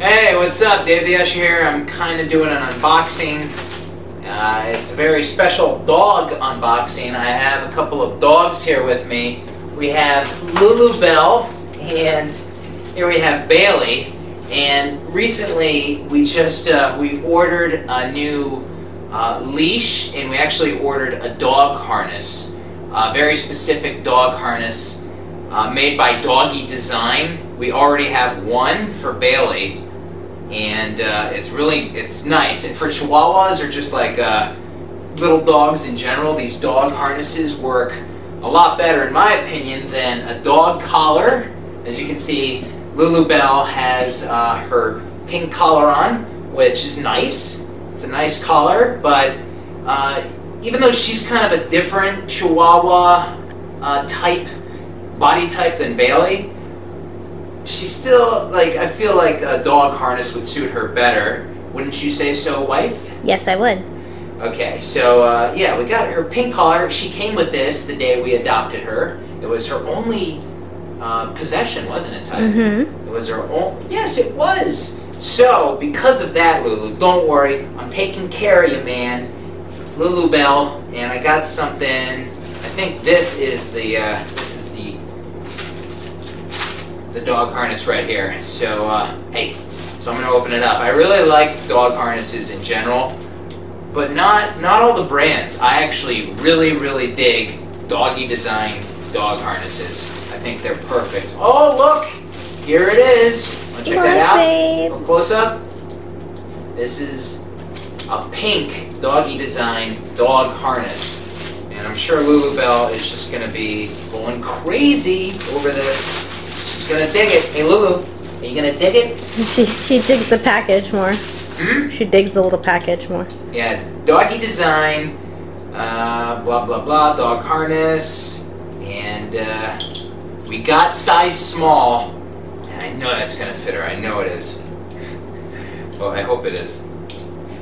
Hey, what's up? Dave the Usher here. I'm kind of doing an unboxing. Uh, it's a very special dog unboxing. I have a couple of dogs here with me. We have Lulu Bell and here we have Bailey. And recently we just uh, we ordered a new uh, leash and we actually ordered a dog harness. A very specific dog harness uh, made by Doggie Design. We already have one for Bailey and uh, it's really it's nice. And for Chihuahuas or just like uh, little dogs in general, these dog harnesses work a lot better, in my opinion, than a dog collar. As you can see, Lulu Bell has uh, her pink collar on, which is nice. It's a nice collar, but uh, even though she's kind of a different Chihuahua uh, type, body type than Bailey, she's still like I feel like a dog harness would suit her better. Wouldn't you say so, wife? Yes, I would. Okay, so uh, yeah, we got her pink collar. She came with this the day we adopted her. It was her only uh, possession, wasn't it, Ty? Mm-hmm. It was her own. Yes, it was. So because of that, Lulu, don't worry. I'm taking care of you, man. Lulu Bell, and I got something. I think this is the uh, the dog harness right here. So uh, hey, so I'm gonna open it up. I really like dog harnesses in general, but not not all the brands. I actually really really dig doggie design dog harnesses. I think they're perfect. Oh look, here it is. Wanna check Come that out? babes. Close up. This is a pink doggie design dog harness. And I'm sure Lulu Bell is just gonna be going crazy over this. Gonna dig it. Hey Lulu, are you gonna dig it? She she digs the package more. Hmm? She digs the little package more. Yeah, doggie design, uh, blah blah blah, dog harness, and uh, we got size small, and I know that's gonna fit her. I know it is. Well, I hope it is.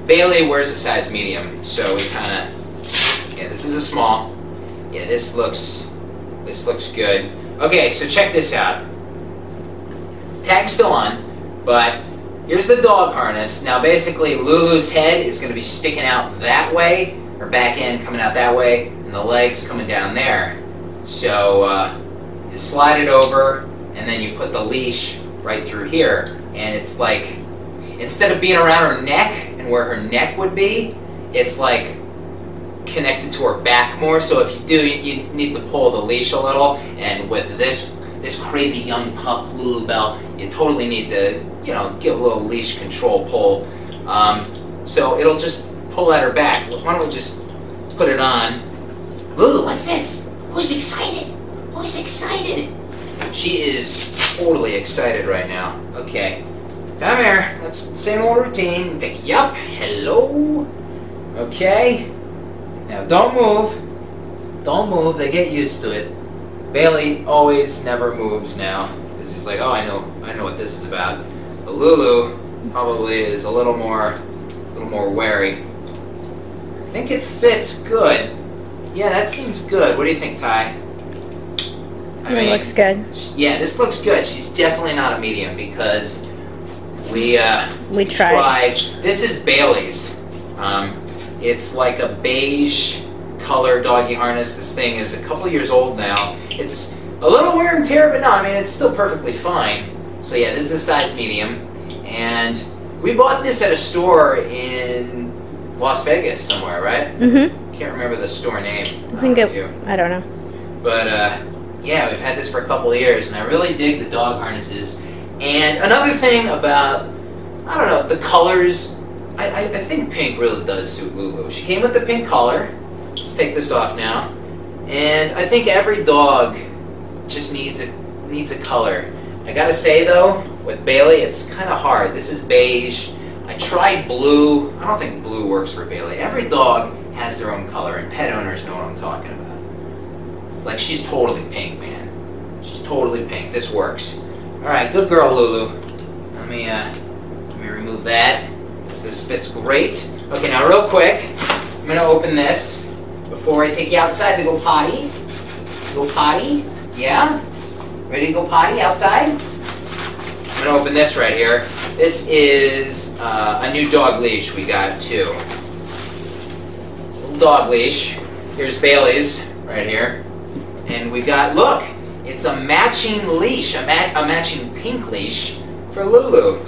Bailey wears a size medium, so we kind of, yeah, this is a small. Yeah, this looks, this looks good. Okay, so check this out. Tag's still on, but Here's the dog harness. Now basically Lulu's head is going to be sticking out that way, her back end coming out that way, and the legs coming down there. So uh, you slide it over, and then you put the leash right through here, and it's like, instead of being around her neck and where her neck would be, it's like connected to her back more. So if you do, you, need to pull the leash a little, and with this this crazy young pup Lulu Bell, you totally need to, you know, give a little leash control pull. Um, so it'll just pull at her back. Why don't we just put it on? Ooh, what's this? Who's excited? Who's excited? She is totally excited right now. Okay. Come here. That's the same old routine. Pick you up. Hello. Okay. Now don't move. Don't move. They get used to it. Bailey always never moves now because he's like, oh, I know, I know what this is about. But Lulu probably is a little more, a little more wary. I think it fits good. Yeah, that seems good. What do you think, Ty? I it looks good. Yeah, this looks good. She's definitely not a medium because we uh, We tried. This is Bailey's. Um, it's like a beige color doggy harness. This thing is a couple years old now. It's a little wear and tear, but no, I mean it's still perfectly fine. So yeah, this is a size medium, and we bought this at a store in Las Vegas somewhere, right? Mm-hmm. Can't remember the store name. I think don't know it. you- I don't know. but uh, yeah, we've had this for a couple of years, and I really dig the dog harnesses. And another thing about, I don't know, the colors. I, I, I think pink really does suit Lulu. She came with the pink collar. Let's take this off now. And I think every dog just needs a needs a color. I gotta say though, with Bailey, it's kind of hard. This is beige. I tried blue. I don't think blue works for Bailey. Every dog has their own color, and pet owners know what I'm talking about. Like she's totally pink, man. She's totally pink. This works. All right, good girl, Lulu. Let me uh, let me remove that. This fits great. Okay, now real quick, I'm gonna open this before I take you outside to go potty. Go potty? Yeah? Ready to go potty outside? I'm gonna open this right here. This is uh, a new dog leash we got too. Little dog leash. Here's Bailey's right here. And we got, look, it's a matching leash, a, ma- a matching pink leash for Lulu.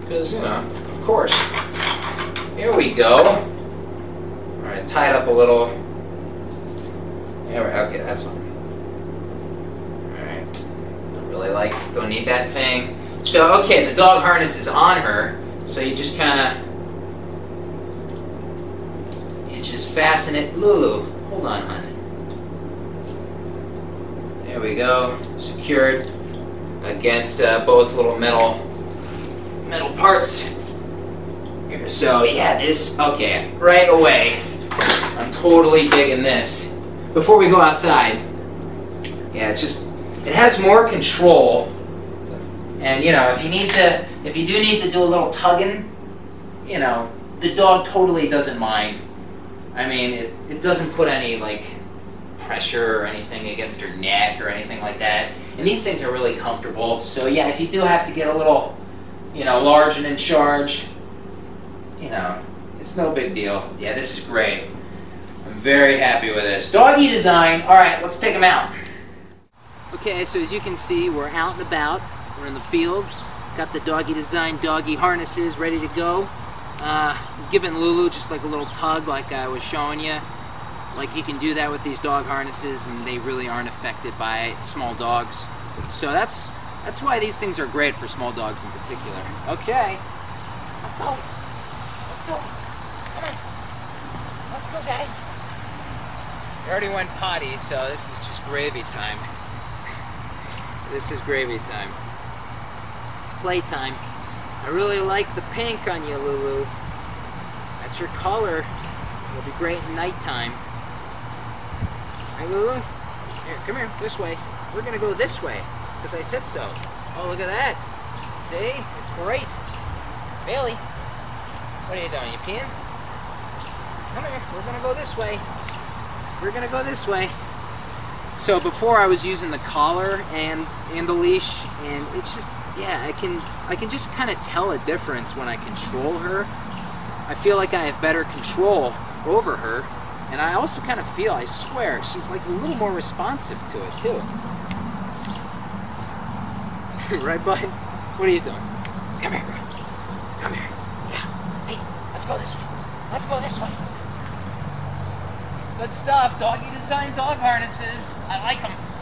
Because, you know, of course. Here we go. Alright, tie it up a little. Yeah, we're- okay, that's fine. Really like, don't need that thing. So, okay, the dog harness is on her, so you just kind of, you just fasten it. Lulu, hold on, honey. There we go, secured against uh, both little metal, metal parts. Here, so yeah, this, okay, right away, I'm totally digging this. Before we go outside, yeah, just, it has more control and you know, if you need to, if you do need to do a little tugging, you know, the dog totally doesn't mind. I mean, it, it doesn't put any like pressure or anything against her neck or anything like that. And these things are really comfortable. So yeah, if you do have to get a little, you know, large and in charge, you know, it's no big deal. Yeah, this is great. I'm very happy with this. Doggie design. All right, let's take them out. Okay, so as you can see, we're out and about. We're in the fields. Got the doggie design doggy harnesses ready to go. Uh, giving Lulu just like a little tug like I was showing you. Like you can do that with these dog harnesses and they really aren't affected by small dogs. So that's that's why these things are great for small dogs in particular. Okay. Let's go. Let's go. Come on. Let's go guys. I already went potty, so this is just gravy time. This is gravy time. It's playtime. I really like the pink on you, Lulu. That's your color. It'll be great at nighttime. Right, Lulu? Here, come here, this way. We're gonna go this way, because I said so. Oh, look at that. See? It's great. Bailey, what are you doing? You peeing? Come here, we're gonna go this way. We're gonna go this way. So before I was using the collar and and the leash, and it's just yeah, I can I can just kind of tell a difference when I control her. I feel like I have better control over her, and I also kind of feel I swear she's like a little more responsive to it too. right, bud? What are you doing? Come here. Come here. Yeah. Hey, let's go this way. Let's go this way. Good stuff. Doggie design dog harnesses. I like them.